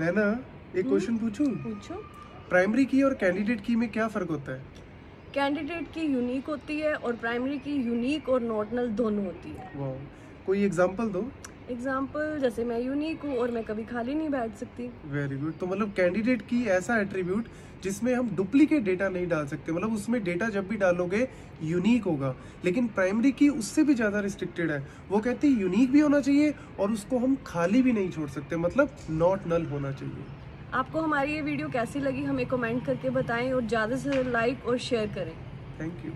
नैना एक क्वेश्चन पूछूँ? पूछो। प्राइमरी की और कैंडिडेट की में क्या फ़र्क होता है? कैंडिडेट की यूनिक होती है और प्राइमरी की यूनिक और नॉर्मल दोनों होती है। वाह कोई एग्जांपल दो? एग्ज़ाम्पल जैसे मैं यूनिक हूँ और मैं कभी खाली नहीं बैठ सकती। वेरी गुड तो मतलब कैंडिडेट की ऐसा एट्रीब्यूट जिसमें हम डुप्लीकेट डेटा नहीं डाल सकते मतलब उसमें डेटा जब भी डालोगे यूनिक होगा। लेकिन प्राइमरी की उससे भी ज़्यादा रिस्ट्रिक्टेड है। वो कहते हैं यूनिक भी होना चाहिए और उसको हम खाली भी नहीं छोड़ सकते मतलब नॉट नल होना चाहिए। आपको हमारी ये वीडियो कैसी लगी? हमें कमेंट करके बताएँ और ज़्यादा से ज़्यादा लाइक और शेयर करें। Thank you